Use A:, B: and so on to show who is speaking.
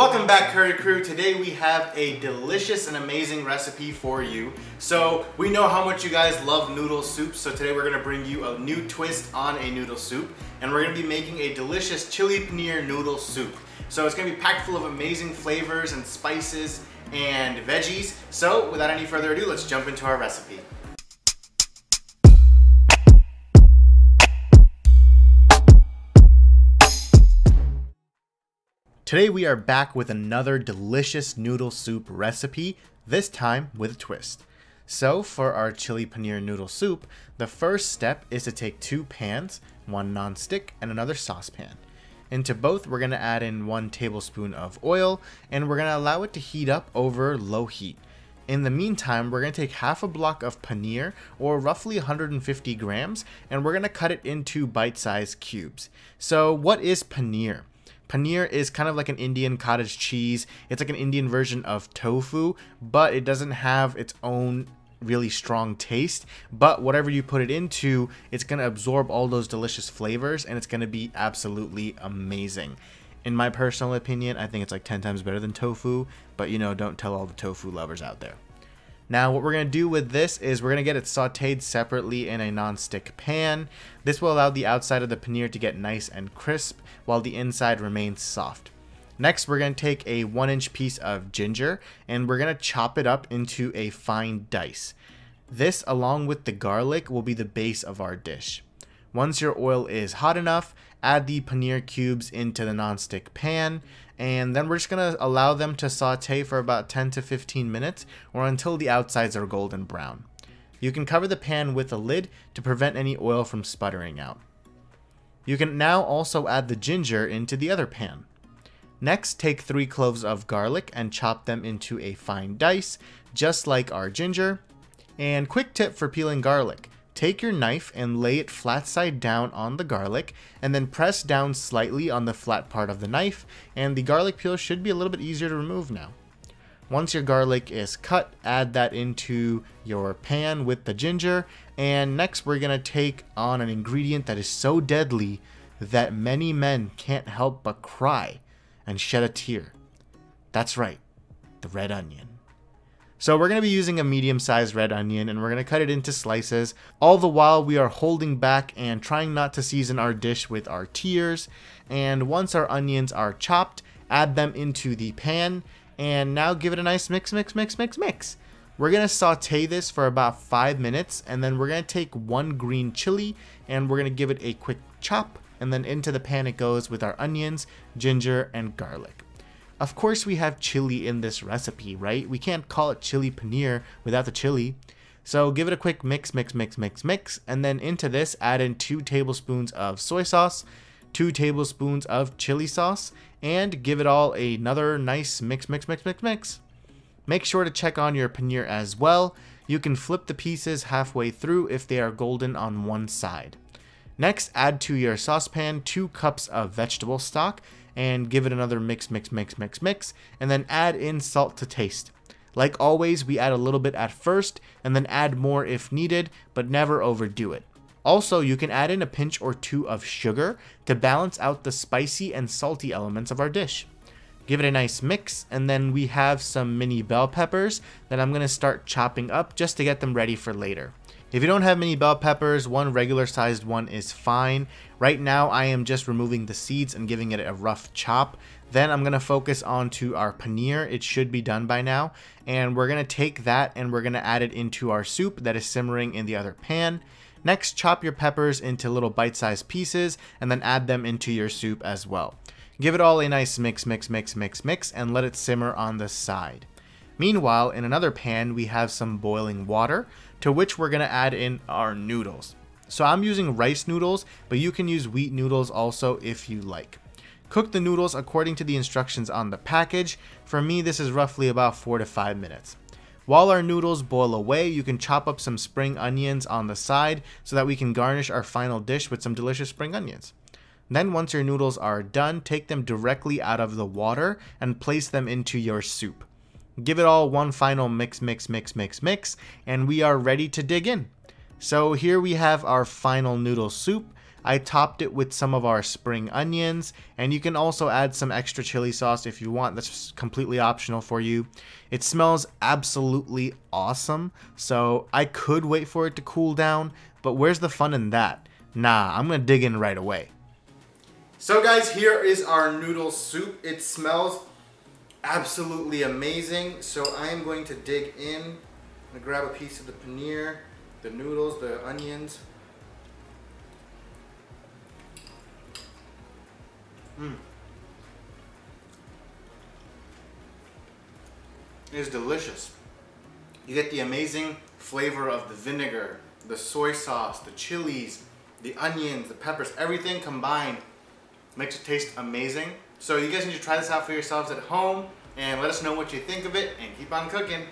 A: Welcome back Curry Crew. Today we have a delicious and amazing recipe for you. So we know how much you guys love noodle soup, so today we're gonna bring you a new twist on a noodle soup and we're gonna be making a delicious chili paneer noodle soup. So it's gonna be packed full of amazing flavors and spices and veggies. So without any further ado, let's jump into our recipe. Today we are back with another delicious noodle soup recipe, this time with a twist. So for our chili paneer noodle soup, the first step is to take two pans, one non-stick and another saucepan. Into both we're going to add in one tablespoon of oil and we're going to allow it to heat up over low heat. In the meantime, we're going to take half a block of paneer, or roughly 150 grams, and we're going to cut it into bite-sized cubes. So what is paneer? Paneer is kind of like an Indian cottage cheese. It's like an Indian version of tofu, but it doesn't have its own really strong taste. But whatever you put it into, it's going to absorb all those delicious flavors and it's going to be absolutely amazing. In my personal opinion, I think it's like 10 times better than tofu, but you know, don't tell all the tofu lovers out there. Now what we're going to do with this is we're going to get it sauteed separately in a non-stick pan. This will allow the outside of the paneer to get nice and crisp while the inside remains soft. Next, we're going to take a one inch piece of ginger and we're going to chop it up into a fine dice. This, along with the garlic, will be the base of our dish. Once your oil is hot enough, add the paneer cubes into the non-stick pan and then we're just going to allow them to saute for about 10 to 15 minutes or until the outsides are golden brown. You can cover the pan with a lid to prevent any oil from sputtering out. You can now also add the ginger into the other pan. Next, take 3 cloves of garlic and chop them into a fine dice, just like our ginger. And quick tip for peeling garlic. Take your knife and lay it flat side down on the garlic and then press down slightly on the flat part of the knife and the garlic peel should be a little bit easier to remove now. Once your garlic is cut, add that into your pan with the ginger and next we're to take on an ingredient that is so deadly that many men can't help but cry and shed a tear. That's right, the red onion. So we're going to be using a medium-sized red onion and we're going to cut it into slices. All the while we are holding back and trying not to season our dish with our tears. And once our onions are chopped, add them into the pan and now give it a nice mix, mix, mix, mix, mix. We're going to saute this for about 5 minutes and then we're going to take one green chili and we're going to give it a quick chop and then into the pan it goes with our onions, ginger, and garlic. Of course we have chili in this recipe, right? We can't call it chili paneer without the chili. So give it a quick mix, mix, mix, mix, mix, and then into this add in 2 tablespoons of soy sauce, 2 tablespoons of chili sauce, and give it all another nice mix, mix, mix, mix, mix. Make sure to check on your paneer as well. You can flip the pieces halfway through if they are golden on one side. Next, add to your saucepan 2 cups of vegetable stock and give it another mix, mix, mix, mix, mix, and then add in salt to taste. Like always, we add a little bit at first and then add more if needed, but never overdo it. Also, you can add in a pinch or two of sugar to balance out the spicy and salty elements of our dish. Give it a nice mix, and then we have some mini bell peppers that I'm going to start chopping up just to get them ready for later. If you don't have many bell peppers, one regular sized one is fine. Right now I am just removing the seeds and giving it a rough chop. Then I'm going to focus on to our paneer. It should be done by now. And we're going to take that and we're going to add it into our soup that is simmering in the other pan. Next, chop your peppers into little bite-sized pieces and then add them into your soup as well. Give it all a nice mix, mix, mix, mix, mix, and let it simmer on the side. Meanwhile, in another pan, we have some boiling water to which we're going to add in our noodles. So I'm using rice noodles, but you can use wheat noodles also if you like. Cook the noodles according to the instructions on the package. For me, this is roughly about 4 to 5 minutes. While our noodles boil away, you can chop up some spring onions on the side so that we can garnish our final dish with some delicious spring onions. Then once your noodles are done, take them directly out of the water and place them into your soup. Give it all one final mix, mix, mix, mix, mix, and we are ready to dig in. So here we have our final noodle soup. I topped it with some of our spring onions, and you can also add some extra chili sauce if you want. That's completely optional for you. It smells absolutely awesome, so I could wait for it to cool down, but where's the fun in that? Nah, I'm gonna dig in right away. So guys, here is our noodle soup. It smells absolutely amazing. So I am going to dig in. I'm gonna grab a piece of the paneer, the noodles, the onions. Mmm. It is delicious. You get the amazing flavor of the vinegar, the soy sauce, the chilies, the onions, the peppers, everything combined makes it taste amazing. So you guys need to try this out for yourselves at home and let us know what you think of it and keep on cooking.